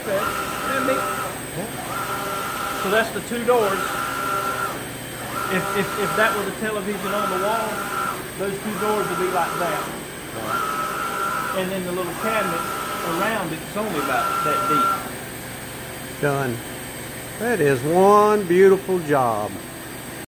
Okay. That makes. So that's the two doors. If, if, if that was a television on the wall, those two doors would be like that. Right. And then the little cabinet around it's only about that deep. Done. That is one beautiful job.